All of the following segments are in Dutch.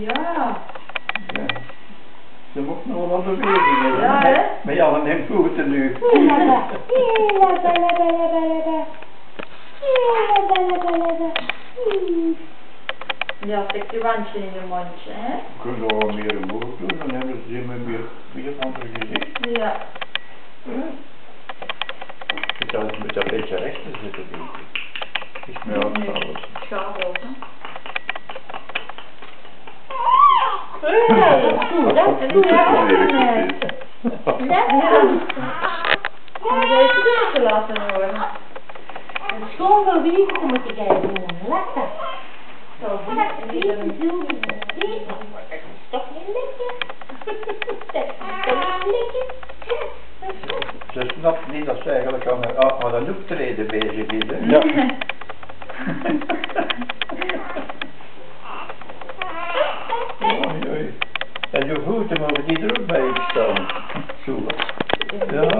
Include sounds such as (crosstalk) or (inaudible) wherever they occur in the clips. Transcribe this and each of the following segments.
Ja. Ja. Ze moet nog wat bewegingen. Ja, hè? Met Jan en hem voeten nu. Ja, stik je wandje in je mondje, hè? Kunnen we meer omhoog doen, dan hebben ze me meer, meer van het gezicht. Ja. Het zou met een beetje rechter zitten, denk ik. Is mij opgevallen. Schaap ook, hè? Ja, dat is. Om deze te laten horen. Een schoon verwieten moet ik even doen. Lekker. Zo? Toch niet? Dat is. Ze snapt niet dat ze eigenlijk aan, een- aan een optreden bezig is. Hè? Ja. Oei, oei. En je voeten mogen die er ook bij staan. Zo. Ja.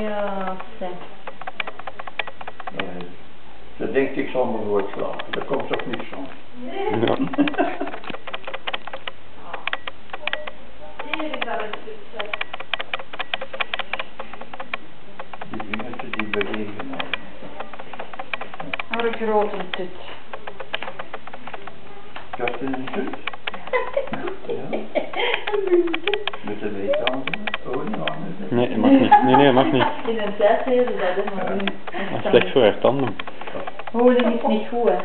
Ja, zeg. Nee. Ze denkt ik zal maar nooit slapen. Daar komt toch niks van. Ja. Die vingertjes die bewegen nou. Haar grote tut. In een tut. Ja. Met de weettanden. Oh, ja. met de- Nee, dat mag niet. Nee, mag niet. (laughs) In een tijd deden ze dat, hè, maar nu. Dat is slecht voor haar tanden. Honing is niet goed, hè.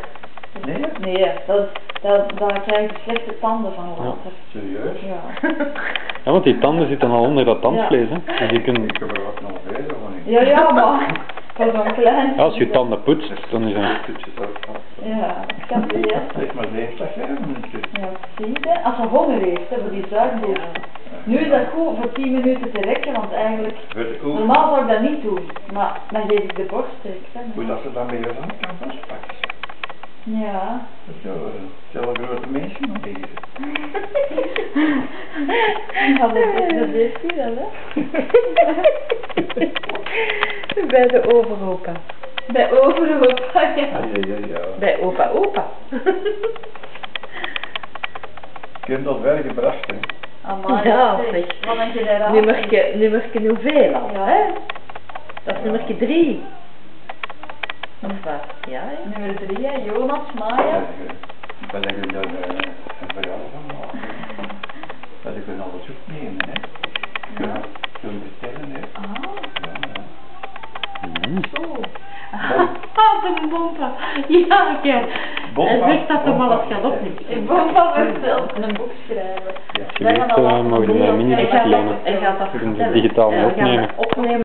Nee? Nee, dat, dat, daar krijg je slechte tanden van later. Serieus? Ja. (laughs) Ja, want die tanden zitten al onder dat tandvlees, hè. Dus die kunnen... Ik heb er wat nog in. Ja, ja, maar zo'n klein. Ja, als je tanden poetst, dan is dat... Ja, ik kan het niet. Zeg maar leeftijd hebben tut. Ja, precies. Hè. Als ze honger heeft, hè, voor die zuigboer. Nu is dat goed voor 10 minuten te rekken, want eigenlijk, normaal zou ik dat niet doen. Maar dan geef ik de borststeek. Hoe dat ze dan met je hand kan vastpakken? Ja. Dat is zo, eh, zelf grote mensen nog. (laughs) Ja, dat, heeft hij wel, hè. (laughs) Bij de overopa. Bij overopa, ja. Ja, ja, ja. Bij opa opa. Ik heb dat wel gebracht, hè. Amai, Ja, zeg. zeg. Wat een generatie. Nummerke, nummerke hoeveel al, Ja. hè? Dat is nummerke drie. Of wat? Ja, hè? Nummer 3, hè. Jonas, Maya. Ik ben er daar eh, een verhaal van maken. Dat ik kan alles opnemen, hè. Kunnen, kunnen bestellen, hè. Ah, Ja, ja. Mm. zo. (laughs) Ah, de bompa. Ja, kijk. Bompa, Hij zegt dat maar bompa. eens gaat opnemen. Van mezelf een boek schrijven. Alsjeblieft, eh, mogen we mij mini Hij gaat lenen. dat, hij gaat dat Kunnen ze vertellen. digitaal opnemen.